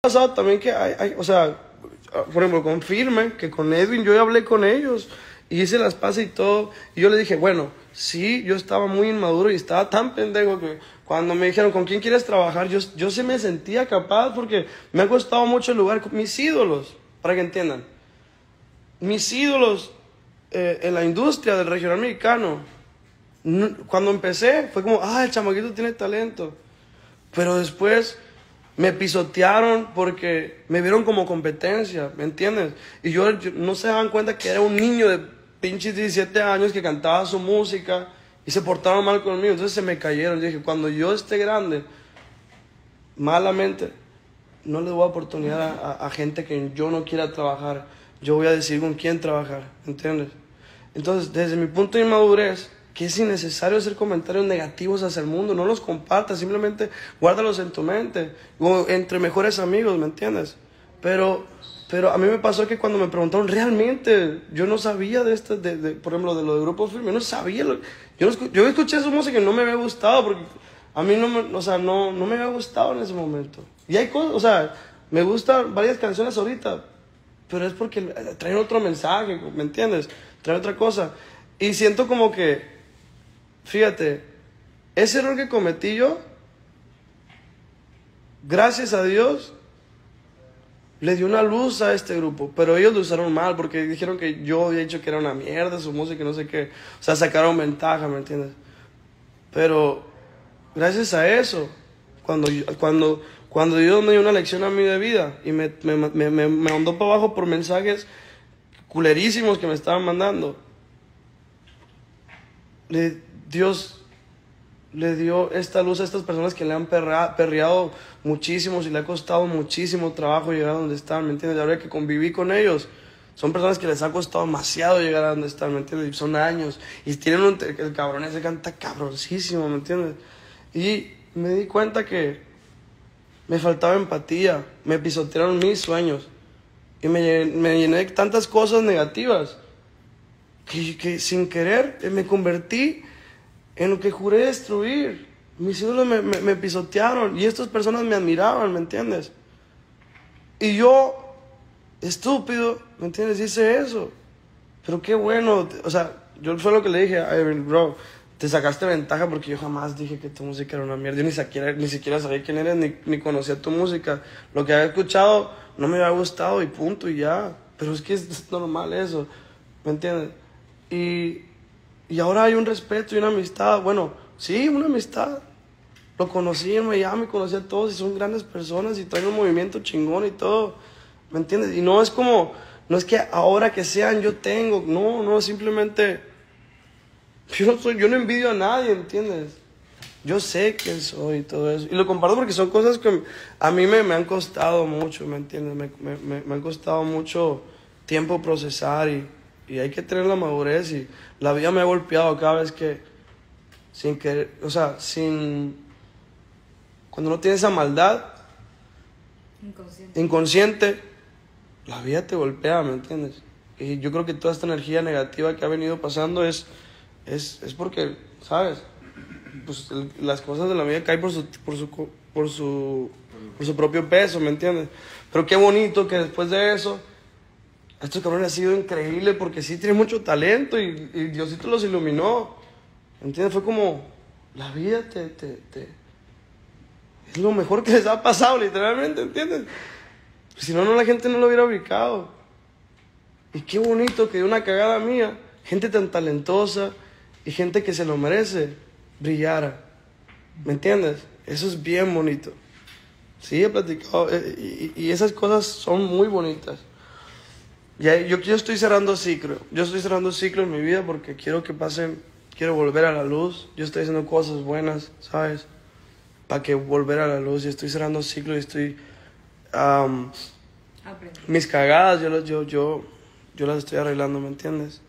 pasado también que hay, hay, o sea, por ejemplo, confirme que con Edwin yo hablé con ellos y hice las pases y todo. Y yo le dije, bueno, sí, yo estaba muy inmaduro y estaba tan pendejo que cuando me dijeron, ¿con quién quieres trabajar? Yo, yo se me sentía capaz porque me ha costado mucho el lugar mis ídolos, para que entiendan. Mis ídolos eh, en la industria del regional mexicano, no- cuando empecé fue como, ah, el chamaquito tiene talento. Pero después me pisotearon porque me vieron como competencia, ¿me entiendes? Y yo, no se daban cuenta que era un niño de pinches 17 años que cantaba su música y se portaron mal conmigo. Entonces se me cayeron. Yo dije, cuando yo esté grande, malamente, no le doy oportunidad a, gente que yo no quiera trabajar. Yo voy a decidir con quién trabajar, ¿entiendes? Entonces, desde mi punto de inmadurez, que es innecesario hacer comentarios negativos hacia el mundo, no los compartas, simplemente guárdalos en tu mente, o entre mejores amigos, ¿me entiendes? Pero, pero a mí me pasó que cuando me preguntaron, realmente, yo no sabía de esto, de, de- por ejemplo, de lo de Grupo Firme, yo no sabía, lo- yo, no yo escuché su música y no me había gustado, porque a mí no me, o sea, no, no me había gustado en ese momento. Y hay cosas, o sea, me gustan varias canciones ahorita, pero es porque traen otro mensaje, ¿me entiendes? Traen otra cosa. Y siento como que, fíjate, ese error que cometí yo, gracias a Dios, le dio una luz a este grupo, pero ellos lo usaron mal porque dijeron que yo había dicho que era una mierda su música no sé qué. O sea, sacaron ventaja, ¿me entiendes? Pero gracias a eso, cuando, cuando, cuando Dios me dio una lección a mí de vida y me, me, me, me, me para abajo por mensajes culerísimos que me estaban mandando, le- Dios le dio esta luz a estas personas que le han perra- perreado muchísimo y le ha costado muchísimo trabajo llegar a donde están, ¿me entiendes? Y ahora que conviví con ellos, son personas que les ha costado demasiado llegar a donde están, ¿me entiendes? Y son años. Y tienen un... El cabrón ese canta cabroncísimo, ¿me entiendes? Y me di cuenta que me faltaba empatía, me pisotearon mis sueños. Y me, llen- me llené de tantas cosas negativas que, que sin querer me convertí en lo que juré destruir. Mis ídolos me, me- me pisotearon y estas personas me admiraban, ¿me entiendes? Y yo, estúpido, ¿me entiendes? Hice eso. Pero qué bueno, o sea, yo fue lo que le dije a Evan, bro, te sacaste ventaja porque yo jamás dije que tu música era una mierda. Yo ni siquiera, ni siquiera sabía quién eres, ni, ni conocía tu música. Lo que había escuchado no me había gustado y punto y ya. Pero es que es normal eso, ¿me entiendes? Y, y ahora hay un respeto y una amistad. Bueno, sí, una amistad. Lo conocí en Miami, conocí a todos y son grandes personas y traen un movimiento chingón y todo. ¿Me entiendes? Y no es como, no es que ahora que sean yo tengo, no, no, simplemente yo no soy, yo no envidio a nadie, ¿entiendes? Yo sé quién soy y todo eso. Y lo comparto porque son cosas que a mí me, me han costado mucho, ¿me entiendes? Me, me, me, me han costado mucho tiempo procesar y, y hay que tener la madurez y la vida me ha golpeado cada vez que, sin querer, o sea, sin, cuando no tienes esa maldad Inconsciente. inconsciente, la vida te golpea, ¿me entiendes? Y yo creo que toda esta energía negativa que ha venido pasando es, es, es porque, ¿sabes? Pues el- las cosas de la vida caen por su, por su, por su, por su propio peso, ¿me entiendes? Pero qué bonito que después de eso, estos cabrones ha sido increíble porque sí tienen mucho talento y, y Diosito los iluminó, ¿me entiendes? Fue como, la vida te, te, te, es lo mejor que les ha pasado, literalmente, ¿entiendes? Si no, no, la gente no lo hubiera ubicado. Y qué bonito que de una cagada mía, gente tan talentosa y gente que se lo merece, brillara. ¿Me entiendes? Eso es bien bonito. Sí, he platicado. eh, Y, y esas cosas son muy bonitas. Ya, yo, yo estoy cerrando ciclo. Yo estoy cerrando ciclo en mi vida porque quiero que pasen, quiero volver a la luz. Yo estoy haciendo cosas buenas, ¿sabes? Para que volver a la luz. Y estoy cerrando ciclo y estoy... Aprende. mis cagadas, yo, yo, yo, yo las estoy arreglando, ¿me entiendes?